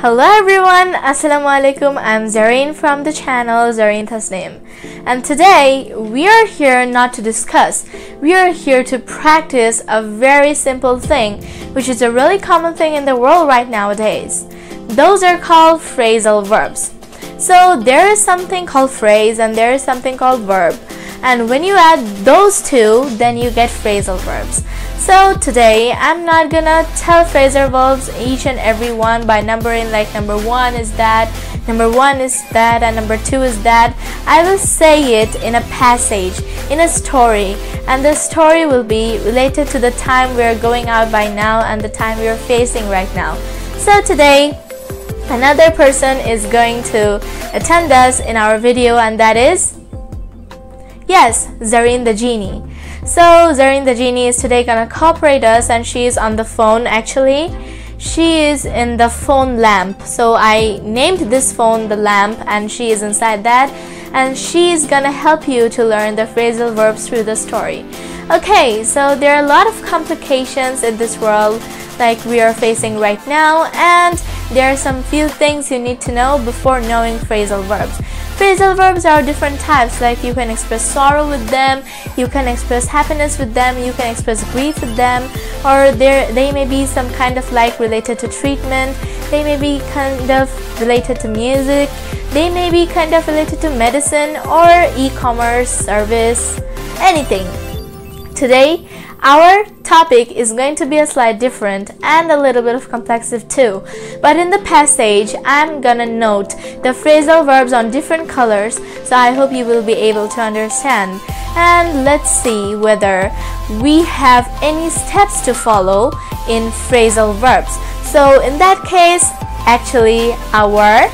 Hello everyone, Assalamu alaikum. I'm Zarin from the channel Zarin Tasnim. And today we are here not to discuss, we are here to practice a very simple thing, which is a really common thing in the world right nowadays. Those are called phrasal verbs. So there is something called phrase and there is something called verb. And when you add those two, then you get phrasal verbs. So today I'm not gonna tell phrasal verbs each and every one by numbering like number one is that, number one is that, and number two is that. I will say it in a passage, in a story, and the story will be related to the time we're going out by now and the time we're facing right now. So today another person is going to attend us in our video and that is yes Zarin the genie so Zarin the genie is today gonna cooperate us and she is on the phone actually. She is in the phone lamp. So I named this phone the lamp and she is inside that and she is gonna help you to learn the phrasal verbs through the story. Okay, so there are a lot of complications in this world like we are facing right now and there are some few things you need to know before knowing phrasal verbs. Phrasal verbs are different types like you can express sorrow with them, you can express happiness with them, you can express grief with them or they may be some kind of like related to treatment, they may be kind of related to music, they may be kind of related to medicine or e-commerce, service, anything. Today, our topic is going to be a slight different and a little bit of complexive too. But in the passage, I'm gonna note the phrasal verbs on different colors, so I hope you will be able to understand. And let's see whether we have any steps to follow in phrasal verbs. So in that case, actually our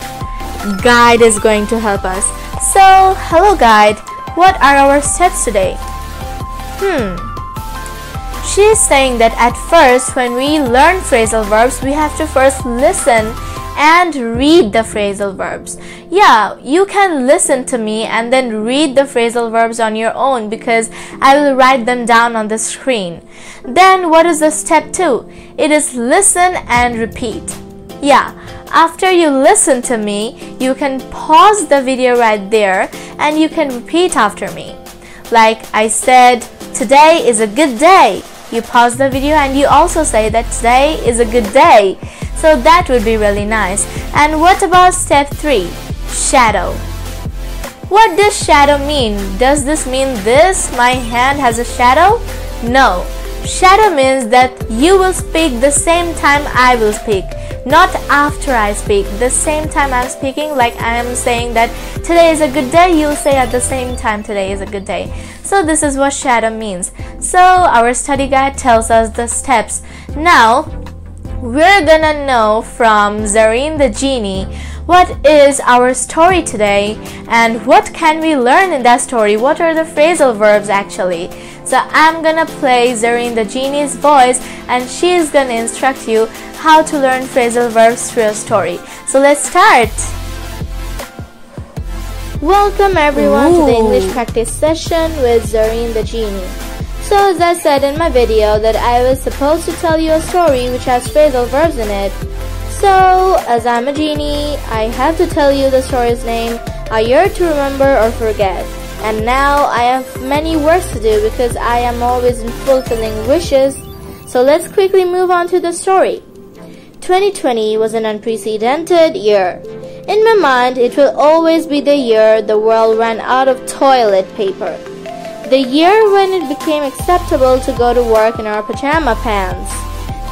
guide is going to help us. So, hello guide, what are our steps today? Hmm, she is saying that at first, when we learn phrasal verbs, we have to first listen and read the phrasal verbs. Yeah, you can listen to me and then read the phrasal verbs on your own because I will write them down on the screen. Then what is the step 2? It is listen and repeat. Yeah, after you listen to me, you can pause the video right there and you can repeat after me. Like I said, today is a good day you pause the video and you also say that today is a good day. So that would be really nice. And what about step 3? Shadow. What does shadow mean? Does this mean this? My hand has a shadow? No. Shadow means that you will speak the same time I will speak, not after I speak. The same time I'm speaking, like I am saying that today is a good day, you'll say at the same time today is a good day. So this is what shadow means. So our study guide tells us the steps. Now, we're gonna know from Zarin the genie what is our story today and what can we learn in that story? What are the phrasal verbs actually? So I'm gonna play Zarin the genie's voice and she's gonna instruct you how to learn phrasal verbs through a story. So let's start! Welcome everyone Ooh. to the English practice session with Zarin the Genie. So as I said in my video that I was supposed to tell you a story which has phrasal verbs in it. So as I'm a genie, I have to tell you the story's name, a year to remember or forget. And now I have many works to do because I am always in fulfilling wishes. So let's quickly move on to the story. 2020 was an unprecedented year. In my mind, it will always be the year the world ran out of toilet paper. The year when it became acceptable to go to work in our pajama pants.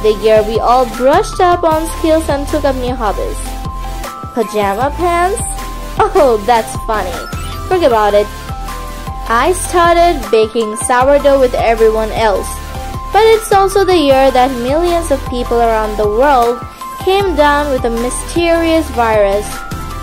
The year we all brushed up on skills and took up new hobbies. Pajama pants? Oh, that's funny. Forget about it. I started baking sourdough with everyone else. But it's also the year that millions of people around the world came down with a mysterious virus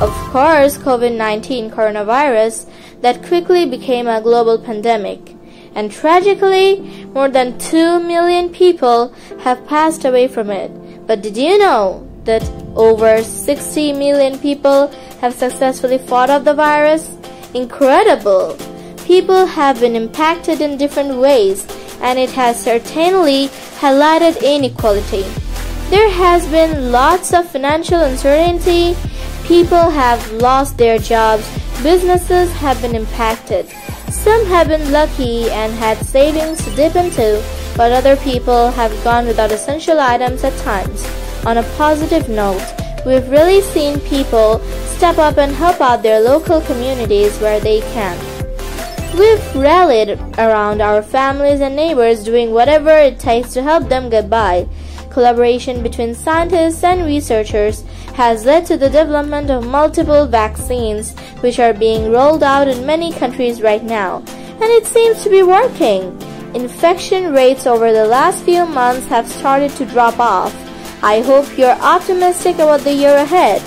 of course, COVID-19 coronavirus that quickly became a global pandemic. And tragically, more than 2 million people have passed away from it. But did you know that over 60 million people have successfully fought off the virus? Incredible! People have been impacted in different ways and it has certainly highlighted inequality. There has been lots of financial uncertainty. People have lost their jobs. Businesses have been impacted. Some have been lucky and had savings to dip into, but other people have gone without essential items at times. On a positive note, we've really seen people step up and help out their local communities where they can. We've rallied around our families and neighbors doing whatever it takes to help them get by. Collaboration between scientists and researchers has led to the development of multiple vaccines which are being rolled out in many countries right now, and it seems to be working. Infection rates over the last few months have started to drop off. I hope you're optimistic about the year ahead.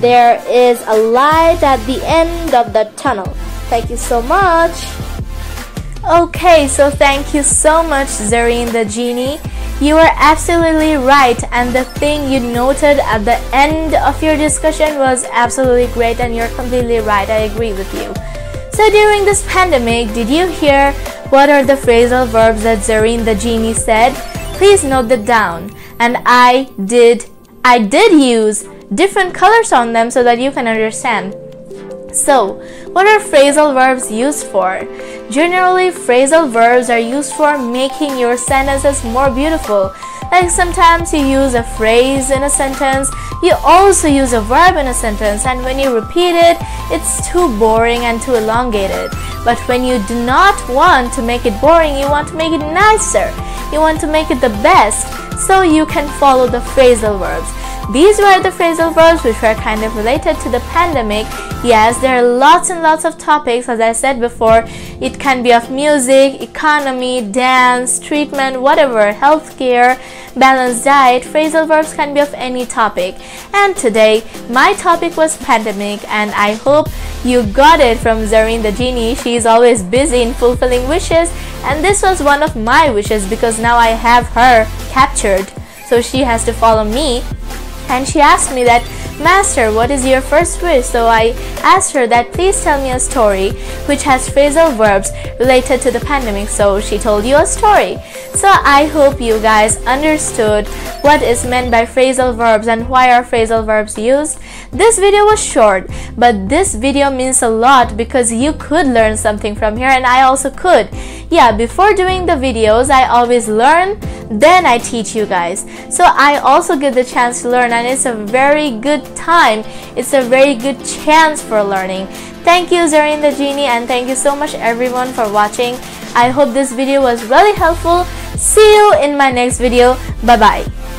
There is a light at the end of the tunnel. Thank you so much. Okay, so thank you so much, Zarin the Genie. You are absolutely right, and the thing you noted at the end of your discussion was absolutely great, and you're completely right. I agree with you. So, during this pandemic, did you hear what are the phrasal verbs that Zarin the Genie said? Please note that down. And I did, I did use different colors on them so that you can understand. So, what are phrasal verbs used for? Generally, phrasal verbs are used for making your sentences more beautiful. Like sometimes you use a phrase in a sentence, you also use a verb in a sentence, and when you repeat it, it's too boring and too elongated. But when you do not want to make it boring, you want to make it nicer, you want to make it the best, so you can follow the phrasal verbs. These were the phrasal verbs which were kind of related to the pandemic. Yes, there are lots and lots of topics, as I said before. It can be of music, economy, dance, treatment, whatever, healthcare, balanced diet. Phrasal verbs can be of any topic. And today, my topic was pandemic, and I hope you got it from Zarin the Genie. She is always busy in fulfilling wishes, and this was one of my wishes because now I have her captured. So she has to follow me and she asked me that Master, what is your first wish? So I asked her that please tell me a story which has phrasal verbs related to the pandemic. So she told you a story. So I hope you guys understood what is meant by phrasal verbs and why are phrasal verbs used. This video was short, but this video means a lot because you could learn something from here and I also could. Yeah, before doing the videos, I always learn, then I teach you guys. So I also get the chance to learn and it's a very good time. It's a very good chance for learning. Thank you Zarin the Genie and thank you so much everyone for watching. I hope this video was really helpful. See you in my next video. Bye bye.